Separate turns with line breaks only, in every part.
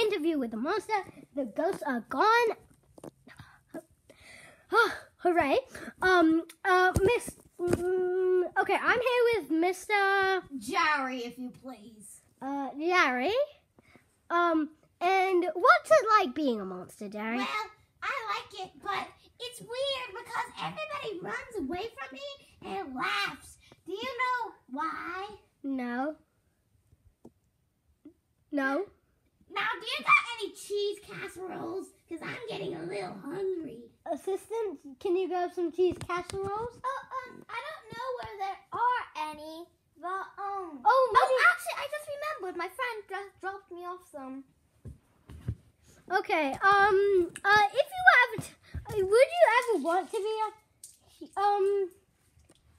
interview with the monster. The ghosts are gone. Oh, hooray. Um, uh, Miss. mm, okay, I'm here with Mr.
Jerry, if you please.
Uh, Jerry. Um, and what's it like being a monster, Jerry?
Well, I like it, but it's weird because everybody runs away from me and laughs. Do you know why?
No. No.
Now, do you got any cheese casseroles? Because I'm getting a little hungry.
Assistant, can you grab some cheese casseroles?
Oh, um, I don't know where there are any, but, um...
Oh,
Oh, actually, I just remembered. My friend just dropped me off some.
Okay. Um. Uh. If you ever, uh, would you ever want to be a, um.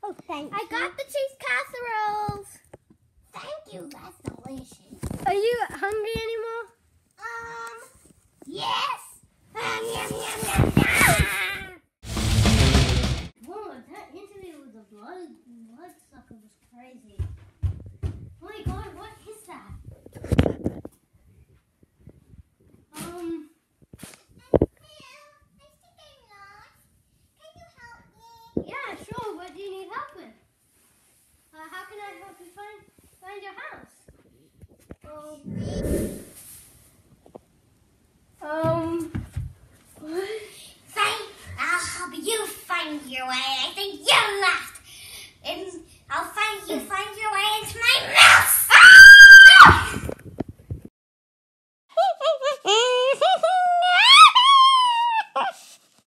Oh, thank
I
you.
got the cheese casseroles. Thank you. That's delicious.
Are you hungry anymore?
Um, yes. Um, yum, yum, yum, yum.
Whoa, that interview with the blood bloodsucker was crazy. Oh my god, what is that? Um. Thanks to being lost. Can you help me? Yeah, sure. What do you need help with? Uh, how can I help you find Find your house. Um. um what?
Find. I'll help you find your way. I think you left, and I'll find you. Find